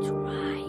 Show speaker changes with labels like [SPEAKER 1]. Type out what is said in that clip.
[SPEAKER 1] Try.